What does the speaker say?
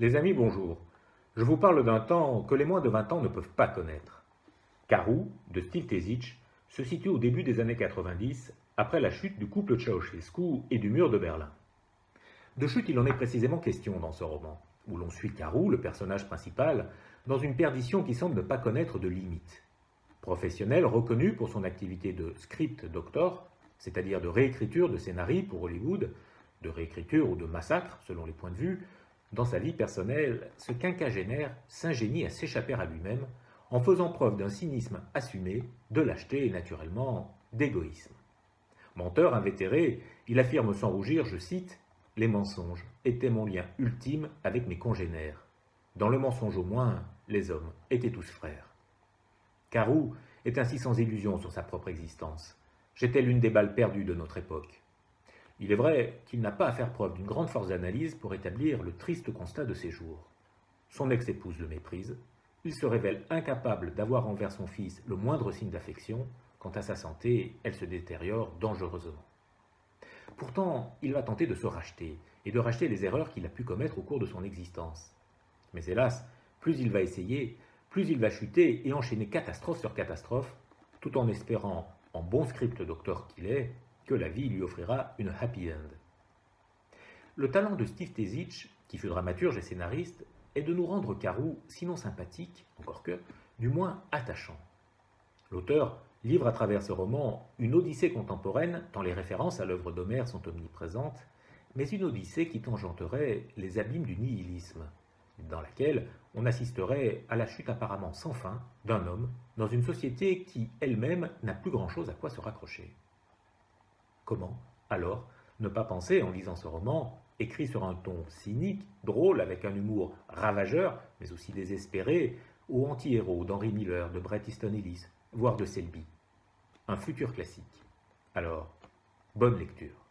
Les amis, bonjour. Je vous parle d'un temps que les moins de 20 ans ne peuvent pas connaître. Karou, de Steve Tezich, se situe au début des années 90, après la chute du couple Ceausescu et du mur de Berlin. De chute, il en est précisément question dans ce roman, où l'on suit Karou, le personnage principal, dans une perdition qui semble ne pas connaître de limites. Professionnel reconnu pour son activité de script doctor, c'est-à-dire de réécriture de scénarii pour Hollywood, de réécriture ou de massacre, selon les points de vue, dans sa vie personnelle, ce quinquagénaire s'ingénie à s'échapper à lui-même en faisant preuve d'un cynisme assumé, de lâcheté et naturellement d'égoïsme. Menteur invétéré, il affirme sans rougir, je cite, Les mensonges étaient mon lien ultime avec mes congénères. Dans le mensonge au moins, les hommes étaient tous frères. Carou est ainsi sans illusion sur sa propre existence. J'étais l'une des balles perdues de notre époque. Il est vrai qu'il n'a pas à faire preuve d'une grande force d'analyse pour établir le triste constat de ses jours. Son ex-épouse le méprise, il se révèle incapable d'avoir envers son fils le moindre signe d'affection, quant à sa santé, elle se détériore dangereusement. Pourtant, il va tenter de se racheter, et de racheter les erreurs qu'il a pu commettre au cours de son existence. Mais hélas, plus il va essayer, plus il va chuter et enchaîner catastrophe sur catastrophe, tout en espérant, en bon script docteur qu'il est, que la vie lui offrira une happy end. Le talent de Steve Tezich, qui fut dramaturge et scénariste, est de nous rendre Carou, sinon sympathique, encore que, du moins attachant. L'auteur livre à travers ce roman une odyssée contemporaine, tant les références à l'œuvre d'Homère sont omniprésentes, mais une odyssée qui tangenterait les abîmes du nihilisme, dans laquelle on assisterait à la chute apparemment sans fin d'un homme dans une société qui elle-même n'a plus grand-chose à quoi se raccrocher. Comment, alors, ne pas penser, en lisant ce roman, écrit sur un ton cynique, drôle, avec un humour ravageur, mais aussi désespéré, au anti-héros d'Henry Miller, de Bret Easton Ellis, voire de Selby. Un futur classique. Alors, bonne lecture.